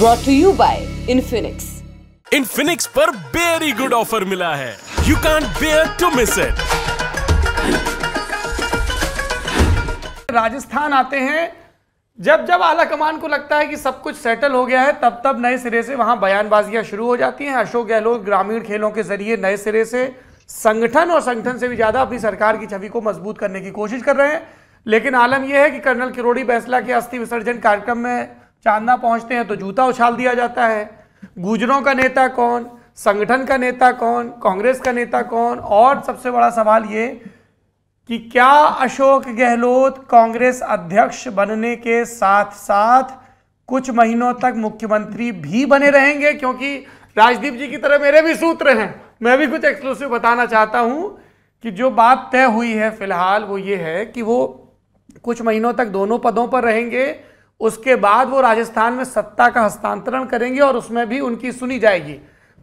brought to you by Infinix. Infinix पर very good offer मिला है। You can't bear to miss it Rajasthan आते हैं। जब जब आला कमान को लगता है कि सब कुछ सेटल हो गया है तब तब नए सिरे से वहाँ बयानबाजियाँ शुरू हो जाती हैं। अशोक गहलोत ग्रामीण खेलों के ज़रिए नए सिरे से संगठन और संगठन से भी ज़्यादा अपनी सरकार की छवि को मज़बूत करने की कोशिश कर रहे हैं। लेकिन आलम यह है कि कर्नल किरोड़ी बैसला के अस्थि विसर्जन कार्यक्रम में चांदना पहुँचते हैं तो जूता उछाल दिया जाता है। गुजरों का नेता कौन? संगठन का नेता कौन? कांग्रेस का नेता कौन? और सबसे बड़ा सवाल ये कि क्या अशोक गहलोत कांग्रेस अध्यक्ष बनने के साथ साथ कुछ महीनों तक मुख्यमंत्री भी बने रहेंगे? क्योंकि राजदीप जी की तरह मेरे भी सूत्र हैं। मैं भी कुछ एक्सक्लूसिव बताना चाहता हूँ कि जो बात तय हुई है फ़िलहाल वो ये है कि वो कुछ महीनों तक दोनों पदों पर रहेंगे। उसके बाद वो राजस्थान में सत्ता का हस्तांतरण करेंगे और उसमें भी उनकी सुनी जाएगी।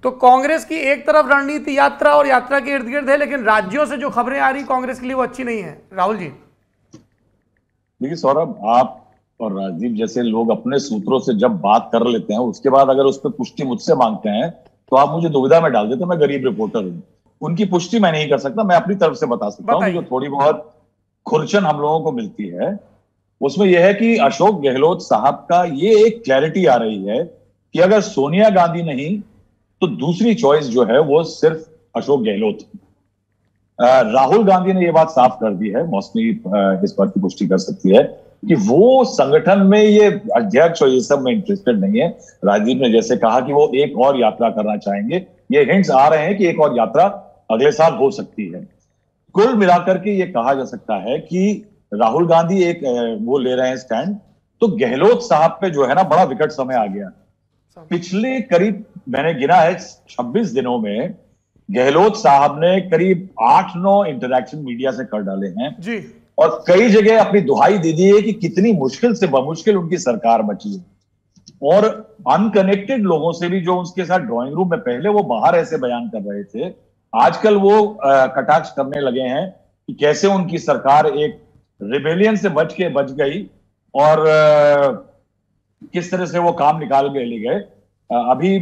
तो कांग्रेस की एक तरफ़ रणनीति यात्रा और यात्रा के इर्द गिर्द है लेकिन राज्यों से जो खबरें आ रही कांग्रेस के लिए वो अच्छी नहीं है। राहुल जी। देखिए सौरभ आप और राजीव जैसे लोग अपने सूत्रों से जब बात कर लेते हैं उसके बाद अगर उस पर पुष्टि मुझसे मांगते हैं तो आप मुझे दुविधा में डाल देते मैं गरीब रिपोर्टर हूँ। उनकी पुष्टि मैं नहीं कर सकता मैं अपनी तरफ़ से बता सकता हूँ जो थोड़ी बहुत खुरचन हम लोगों को मिलती है उसमें यह है कि अशोक गहलोत साहब का ये एक क्लैरिटी आ रही है कि अगर सोनिया गांधी नहीं तो दूसरी चॉइस जो है वो सिर्फ़ अशोक गहलोत राहुल गांधी ने यह बात साफ़ कर दी है, मौसमी इस बात की पुष्टि कर सकती है कि वो संगठन में ये अध्यक्ष और ये सब में इंटरेस्टेड नहीं है। राजीव ने जैसे कहा कि वो एक और यात्रा करना चाहेंगे। ये हिंट्स आ रहे हैं कि एक और यात्रा अगले साल हो सकती है। कुल मिलाकर के ये कहा जा सकता है कि राहुल गांधी एक वो ले रहे हैं स्टैंड तो गहलोत साहब पे जो है ना बड़ा विकट समय आ गया। पिछले करीब मैंने गिना है 26 दिनों में गहलोत साहब ने करीब आठ नौ इंटरेक्शन मीडिया से कर डाले हैं। जी। और कई जगह अपनी दुहाई दे दी है कि कितनी मुश्किल से बमुश्किल उनकी सरकार बची है। और अनकनेक्टेड लोगों से भी जो उसके साथ ड्राइंग रूम में पहले वो बाहर ऐसे बयान कर रहे थे आजकल वो कटाक्ष करने लगे हैं कि कैसे उनकी सरकार एक रिबेलियन से बच के बच गई और किस तरह से वो काम निकाल के ले गए अभी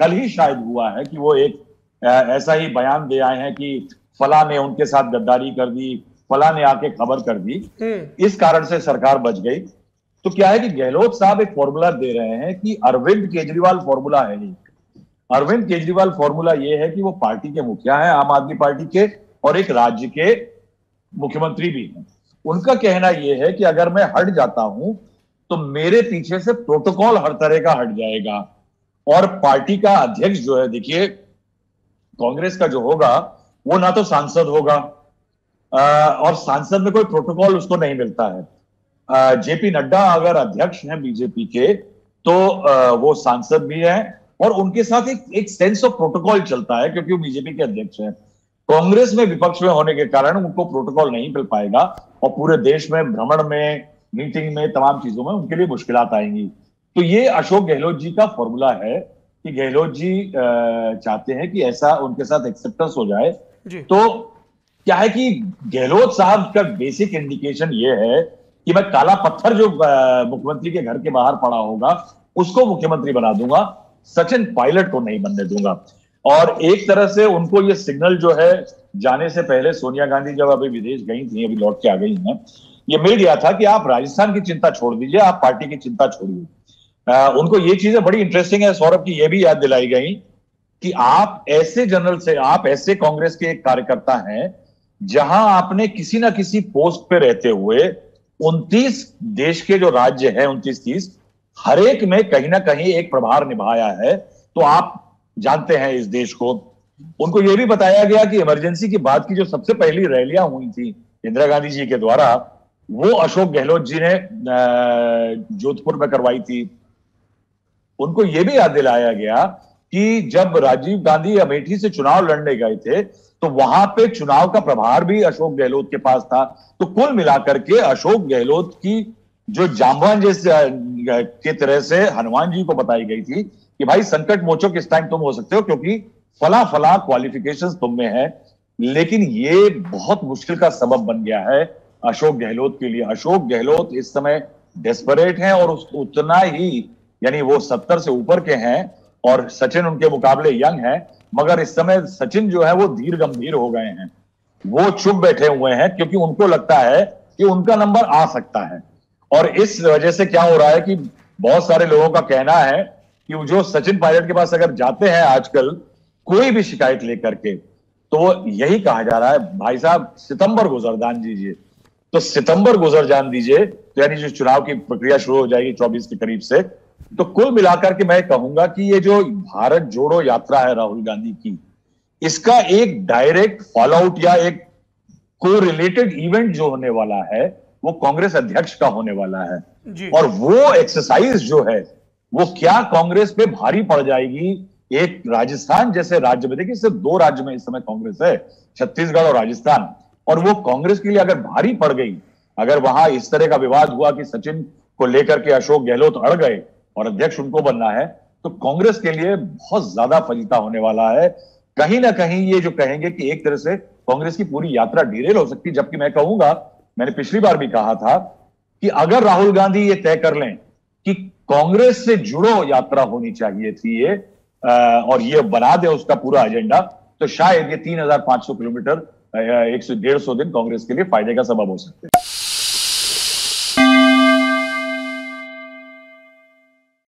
कल ही शायद हुआ है कि वो एक ऐसा ही बयान दे आए हैं कि फला ने उनके साथ गद्दारी कर दी फला ने आके खबर कर दी। हम्म। इस कारण से सरकार बच गई। तो क्या है कि गहलोत साहब एक फॉर्मूला दे रहे हैं कि अरविंद केजरीवाल फॉर्मूला है नहीं अरविंद केजरीवाल फॉर्मूला ये है कि वो पार्टी के मुखिया हैं आम आदमी पार्टी के और एक राज्य के मुख्यमंत्री भी हैं। उनका कहना यह है कि अगर मैं हट जाता हूँ तो मेरे पीछे से प्रोटोकॉल हर तरह का हट जाएगा। और पार्टी का अध्यक्ष जो है देखिए कांग्रेस का जो होगा वो ना तो सांसद होगा। आ, और सांसद में कोई प्रोटोकॉल उसको नहीं मिलता है। जेपी नड्डा अगर अध्यक्ष हैं बीजेपी के तो आ, वो सांसद भी हैं। और उनके साथ एक एक सेंस ऑफ़ प्रोटोकॉल चलता है क्योंकि वो बीजेपी के अध्यक्ष हैं। कांग्रेस में विपक्ष में होने के कारण उनको प्रोटोकॉल नहीं मिल पाएगा और पूरे देश में भ्रमण में मीटिंग में तमाम चीज़ों में उनके लिए मुश्किल आएँगी। तो ये अशोक गहलोत जी का फॉर्मूला है कि गहलोत जी चाहते हैं कि ऐसा उनके साथ एक्सेप्टेंस हो जाए। तो क्या है कि गहलोत साहब का बेसिक इंडिकेशन ये है कि मैं काला पत्थर जो मुख्यमंत्री के घर के बाहर पड़ा होगा उसको मुख्यमंत्री बना दूँगा सचिन पायलट को नहीं बनने दूँगा। और एक तरह से उनको ये सिग्नल जो है, जाने से पहले सोनिया गांधी जब अभी विदेश गई थी, अभी लौट के आ गई हैं, ये मिल गया था कि आप राजस्थान की चिंता छोड़ दीजिए, आप पार्टी की चिंता छोड़िए। उनको ये चीज़ें बड़ी इंटरेस्टिंग है, सौरभ की ये भी याद दिलाई गई कि आप ऐसे जनरल से, आप ऐसे कांग्रेस के एक कार्यकर्ता हैं, जहाँ आपने किसी ना किसी पोस्ट पे रहते हुए 29 देश के जो राज्य हैं, उनतीस तीस, हर एक में कहीं ना कहीं एक प्रभार निभाया है तो आप जानते हैं इस देश को। उनको यह भी बताया गया कि इमरजेंसी की बात की जो सबसे पहली रैलियाँ हुई थी इंदिरा गांधी जी के द्वारा, वो अशोक गहलोत जी ने जोधपुर में करवाई थी। उनको यह भी याद दिलाया गया कि जब राजीव गांधी अमेठी से चुनाव लड़ने गए थे तो वहाँ पे चुनाव का प्रभार भी अशोक गहलोत के पास था। तो कुल मिलाकर के अशोक गहलोत की जो जामवान जैसे के तरह से हनुमान जी को बताई गई थी कि भाई संकट मोचो किस टाइम तुम हो सकते हो, क्योंकि फला फला क्वालिफिकेशन तुम में है। लेकिन ये बहुत मुश्किल का सबब बन गया है अशोक गहलोत के लिए। अशोक गहलोत इस समय डेस्परेट हैं और उतना ही, यानी वो सत्तर से ऊपर के हैं और सचिन उनके मुकाबले यंग है, मगर इस समय सचिन जो है वो धीर गंभीर हो गए हैं। वो चुप बैठे हुए हैं क्योंकि उनको लगता है कि उनका नंबर आ सकता है। और इस वजह से क्या हो रहा है कि बहुत सारे लोगों का कहना है कि जो सचिन पायलट के पास अगर जाते हैं आजकल कोई भी शिकायत लेकर के तो यही कहा जा रहा है भाई साहब सितंबर गुजर जान दीजिए। तो सितंबर गुजर जान दीजिए तो यानी जो चुनाव की प्रक्रिया शुरू हो जाएगी चौबीस के करीब से तो कुल मिलाकर के मैं कहूँगा कि ये जो भारत जोड़ो यात्रा है राहुल गांधी की इसका एक डायरेक्ट फॉलो आउट या एक को रिलेटेड इवेंट जो होने वाला है वो कांग्रेस अध्यक्ष का होने वाला है। जी। और वो एक्सरसाइज जो है वो क्या कांग्रेस पे भारी पड़ जाएगी? एक राजस्थान जैसे राज्य में, देखिए सिर्फ़ दो राज्य में इस समय कांग्रेस है, छत्तीसगढ़ और राजस्थान। और वो कांग्रेस के लिए अगर भारी पड़ गई, अगर वहाँ इस तरह का विवाद हुआ कि सचिन को लेकर के अशोक गहलोत अड़ गए और अध्यक्ष उनको बनना है तो कांग्रेस के लिए बहुत ज़्यादा फजीता होने वाला है। कहीं ना कहीं ये जो कहेंगे कि एक तरह से कांग्रेस की पूरी यात्रा डिरेल हो सकती, जबकि मैं कहूँगा, मैंने पिछली बार भी कहा था कि अगर राहुल गांधी ये तय कर लें कि कांग्रेस से जुड़ो यात्रा होनी चाहिए थी ये और ये बना दे उसका पूरा एजेंडा तो शायद ये तीन हज़ार पाँच सौ किलोमीटर एक सौ डेढ़ सौ दिन कांग्रेस के लिए फ़ायदे का सबब हो सकते हैं।